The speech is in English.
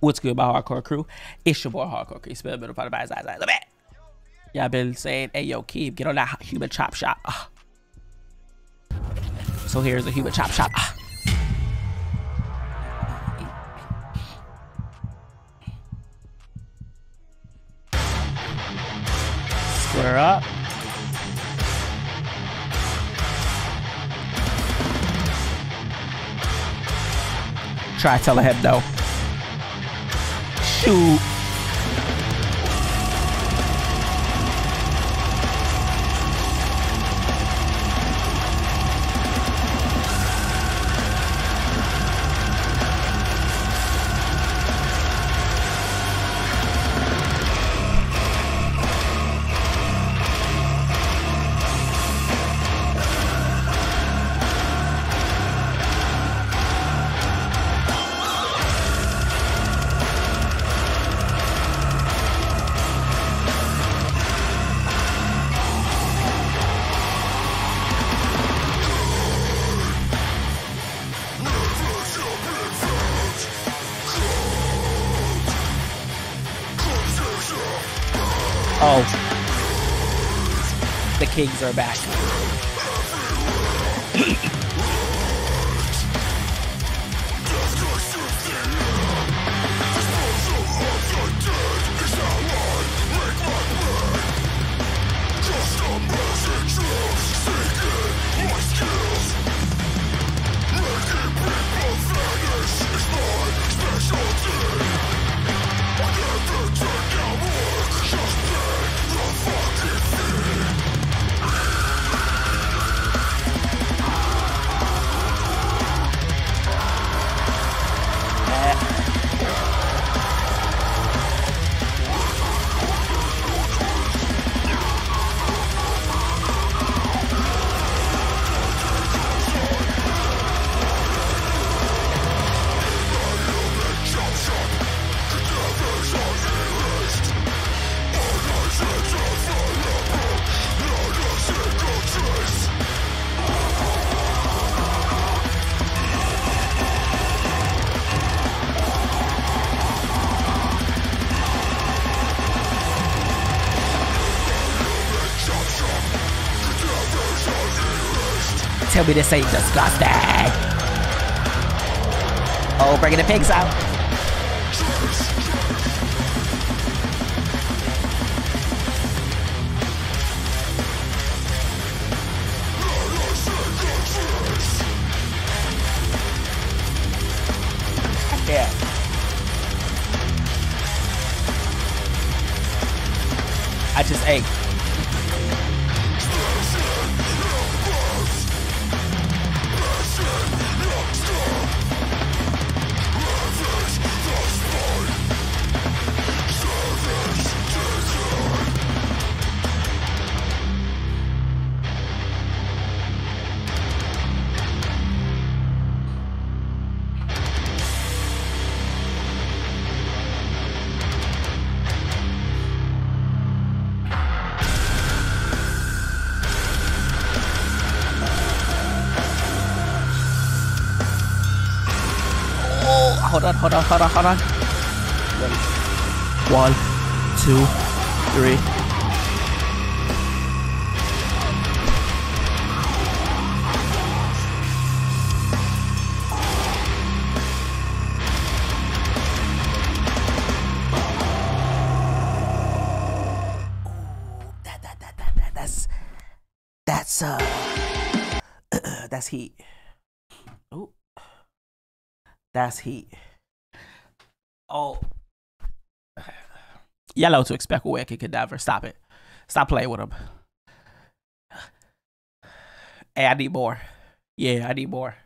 What's good, my hardcore crew? It's your boy Hardcore Crew. Spell middle part of my eyes, eyes, eyes. Y'all been saying, hey yo, Keem, get on that human chop shop. Ah. So here's a human chop shop. Ah. Square up. Try telling him no. Shoot. Oh. The Kings are back. Tell me this ain't disgusting. Oh, bringing the pigs out. Yeah. I just ate. Hold on, hold on, hold on, hold on. One, two, three. That's that's uh that's heat. Ooh. That's heat. Oh. Yellow to expect a wicked cadaver. Stop it. Stop playing with him. Hey, I need more. Yeah, I need more.